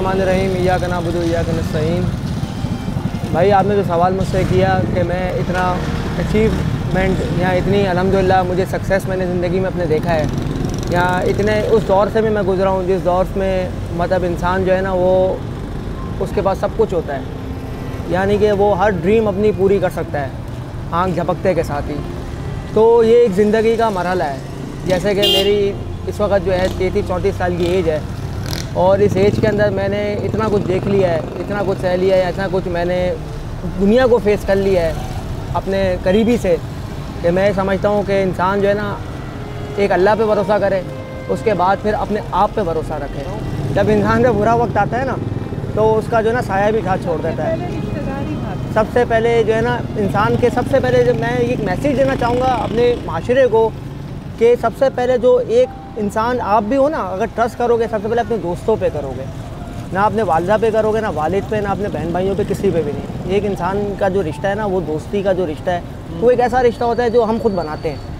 रहीम या कना नाबुद या का नस्तीन भाई, आपने जो सवाल मुझसे किया कि मैं इतना अचीवमेंट या इतनी अलहमदिल्ला मुझे सक्सेस मैंने ज़िंदगी में अपने देखा है। या इतने, उस दौर से भी मैं गुज़रा हूँ, जिस दौर में मतलब इंसान जो है ना, वो, उसके पास सब कुछ होता है। यानी कि वो हर ड्रीम अपनी पूरी कर सकता है, आँख झपकते के साथ ही। तो ये एक ज़िंदगी का मरहला है। जैसे कि मेरी इस वक्त जो है, तैंतीस, चौंतीस साल की एज है। और इस एज के अंदर मैंने इतना कुछ देख लिया है, इतना कुछ सह लिया है इतना कुछ मैंने दुनिया को फेस कर लिया है अपने करीबी से कि मैं समझता हूँ कि इंसान जो है ना एक अल्लाह पे भरोसा करे, उसके बाद फिर अपने आप पे भरोसा रखे। जब इंसान का बुरा वक्त आता है ना तो उसका जो है ना साया भी साथ छोड़ देता है। सबसे पहले जो है ना, इंसान के सबसे पहले जब मैं एक मैसेज देना चाहूँगा अपने माशरे को कि सबसे पहले जो एक इंसान आप भी हो ना, अगर ट्रस्ट करोगे, सबसे पहले अपने दोस्तों पे करोगे। ना अपने वालदा पे करोगे, ना वालिद पे, ना अपने बहन भाइयों पे, किसी पे भी नहीं। एक इंसान का जो रिश्ता है ना, वो दोस्ती का जो रिश्ता है, वो एक ऐसा रिश्ता होता है जो हम खुद बनाते हैं।